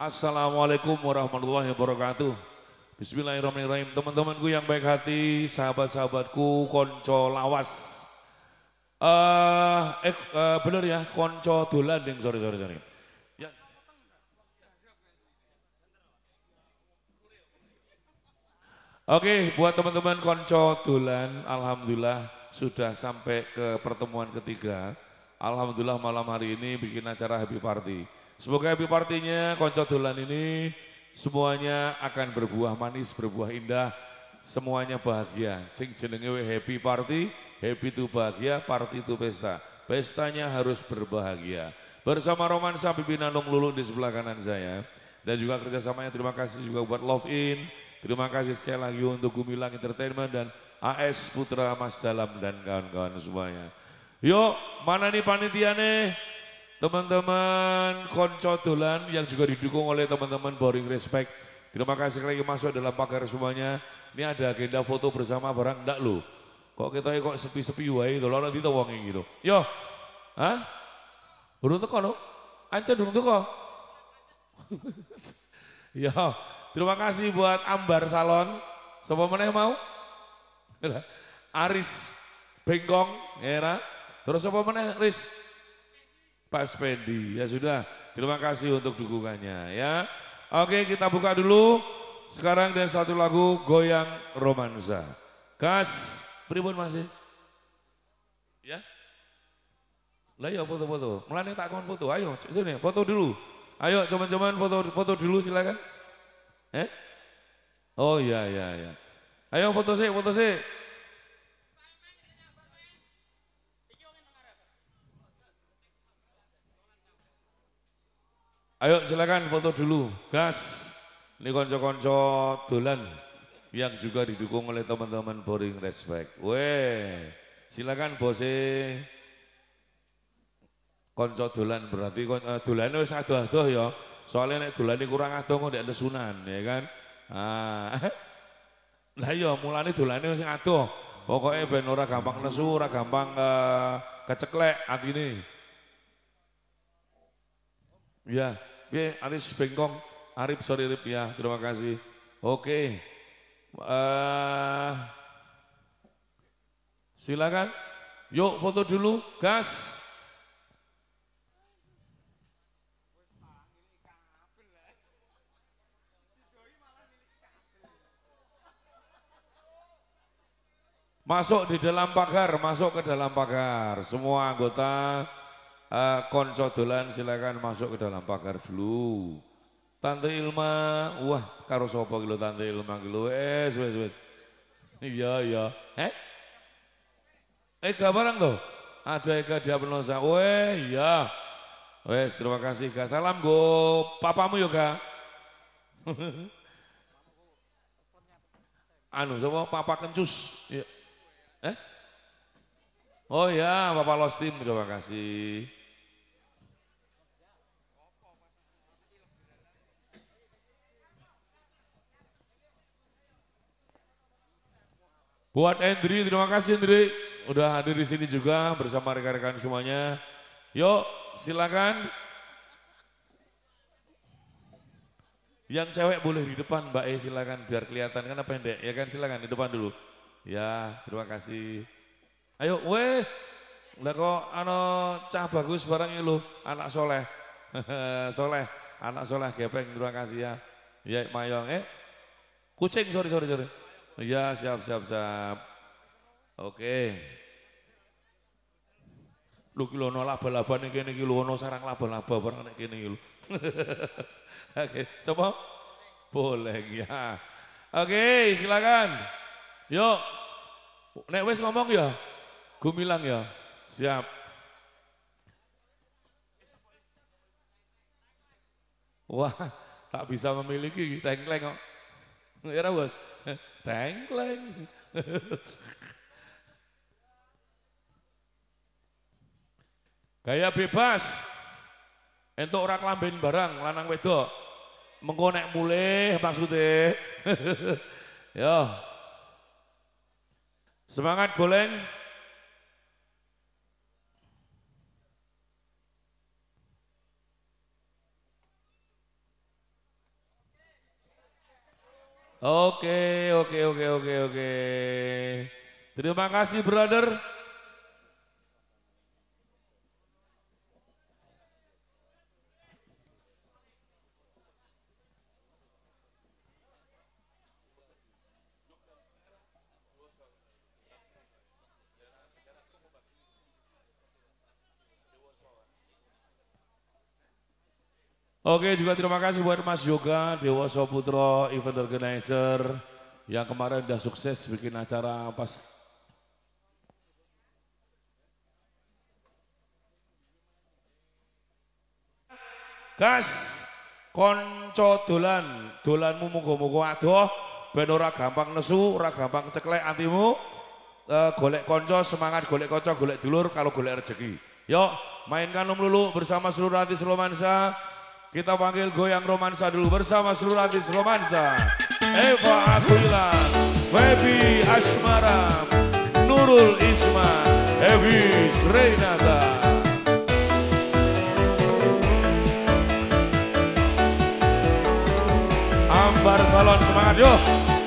Assalamualaikum warahmatullahi wabarakatuh. Bismillahirrahmanirrahim. Teman-temanku yang baik hati, sahabat-sahabatku, konco lawas. Uh, eh, uh, bener ya, konco dolan ding, sorry, sorry, sorry. Ya. Oke, buat teman-teman konco dolan, Alhamdulillah sudah sampai ke pertemuan ketiga. Alhamdulillah malam hari ini bikin acara happy party. Semoga happy partinya konco dolan ini semuanya akan berbuah manis, berbuah indah, semuanya bahagia. Sing jenenge happy party, happy itu bahagia, party itu pesta. Pestanya harus berbahagia. Bersama romansa pimpinan Nung Lulu di sebelah kanan saya. Dan juga kerjasamanya terima kasih juga buat Love In. Terima kasih sekali lagi untuk Gumilang Entertainment dan AS Putra Mas Dalam dan kawan-kawan semuanya. Yuk, mana nih panitia nih? Teman-teman konco dolan yang juga didukung oleh teman-teman Boring Respect. Terima kasih lagi masuk dalam pagar semuanya. Ini ada agenda foto bersama barang enggak lu. Kok kita kok sepi-sepi wae itu lho nanti wong gitu. Yo. Hah? Burung teko no? Anca durung teko. Yo, terima kasih buat Ambar Salon. Sopo meneh mau? Aris Bengkong, ya Terus apa meneh, Riz? Pak Spendi. Ya sudah, terima kasih untuk dukungannya ya. Oke kita buka dulu. Sekarang dan satu lagu Goyang Romansa. Gas, pribun masih? Ya? Lah ya foto-foto. Mulane tak kon foto. Ayo, sini foto dulu. Ayo cuman-cuman foto foto dulu silakan. Eh? Oh iya iya iya. Ayo foto sih, foto sih. Ayo silakan foto dulu. Gas. Ini konco-konco dolan yang juga didukung oleh teman-teman Boring Respect. Weh, silakan bose. Konco dolan berarti uh, dolan wis adoh-adoh ya. Soalnya nek dolane kurang adoh kok ada sunan ya kan. Ah. Lah iya mulane dolane wis adoh. Pokoknya ben ora gampang nesu, ora gampang uh, keceklek atine. Ya. Oke, Aris Bengkong, Arif sorry Rip ya, terima kasih. Oke, uh, silakan. Yuk foto dulu, gas. Masuk di dalam pagar, masuk ke dalam pagar. Semua anggota uh, konco dolan silakan masuk ke dalam pagar dulu. Tante Ilma, wah karo sapa ki Tante Ilma ki wes wes wes. Iya iya. Eh? Eka barang tuh. Ada Eka Diapnosa. Weh, iya. Wes, terima kasih Kak. Salam go papamu yo Kak. anu, sama Papa Kencus. Ya. Eh? Oh ya, Bapak Lostim, terima kasih. Buat Andri, terima kasih Andri. Udah hadir di sini juga bersama rekan-rekan semuanya. Yuk, silakan. Yang cewek boleh di depan Mbak E silakan biar kelihatan karena pendek ya kan silakan di depan dulu. Ya, terima kasih. Ayo, weh. Lah kok ano cah bagus barang lu, anak soleh. soleh, anak soleh gepeng, terima kasih ya. Ya, Mayong, eh. Kucing, sorry, sorry, sorry. Ya siap siap siap. Oke. Lu kilo no laba-laba nih kini kilo no sarang laba-laba barang nih kini kilo. Oke, semua boleh ya. Oke, silakan. Yuk. Nek wes ngomong ya. Gumilang ya. Siap. Wah, tak bisa memiliki tengkleng kok. Ya bos. Tengkleng. Gaya bebas. Entuk ora klamben barang lanang wedok. Mengko nek mulih maksudnya. Yo. Semangat boleng. Oke, oke, oke, oke, oke. Terima kasih, brother. Oke juga terima kasih buat Mas Yoga, Dewa Putro, event organizer yang kemarin udah sukses bikin acara pas Gas konco dolan, dolanmu muga-muga adoh ben ora gampang nesu, ora gampang ceklek antimu. Uh, golek konco, semangat golek konco, golek dulur kalau golek rezeki. Yuk, mainkan Om Lulu bersama seluruh artis romansa. Kita panggil goyang romansa dulu bersama seluruh artis romansa. Eva Aquila, Webi Asmara, Nurul Isma, Evis Reynata. Ambar Salon semangat yuk.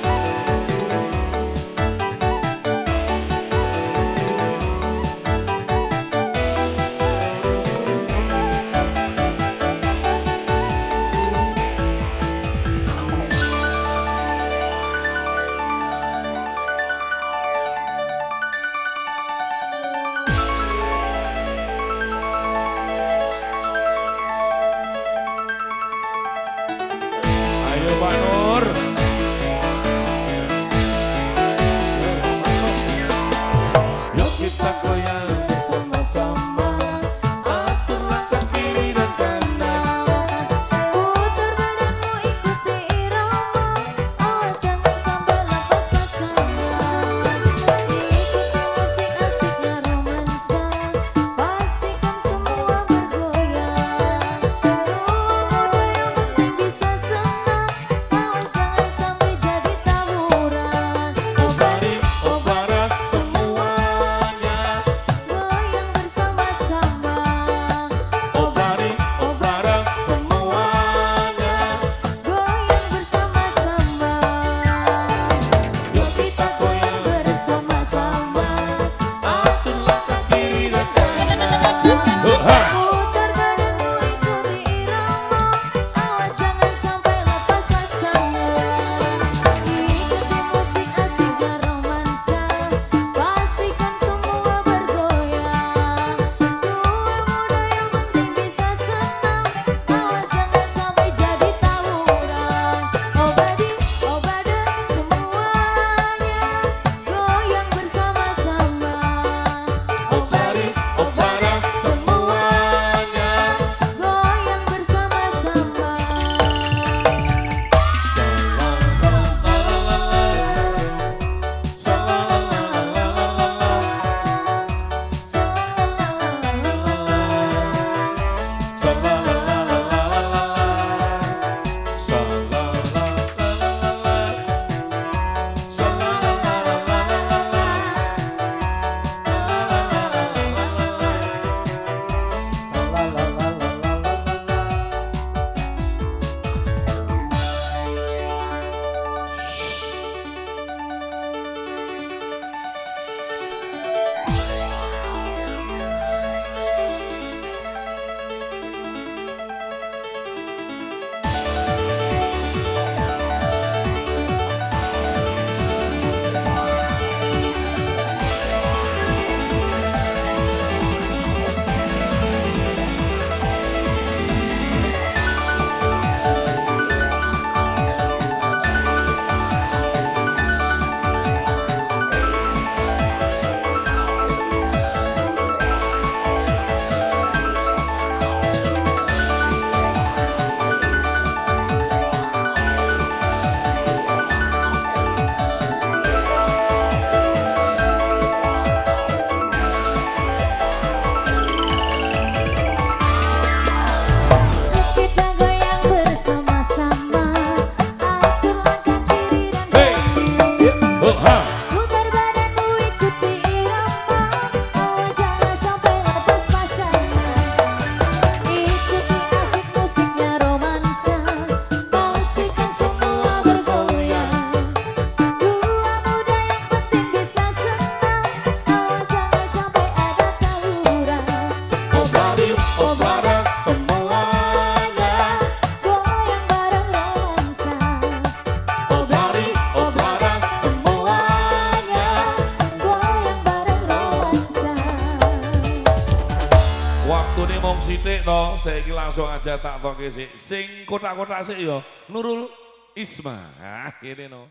Sidik no, saya langsung aja tak toke sih. Sing kotak-kotak sih yo, Nurul Isma. Nah, ini no.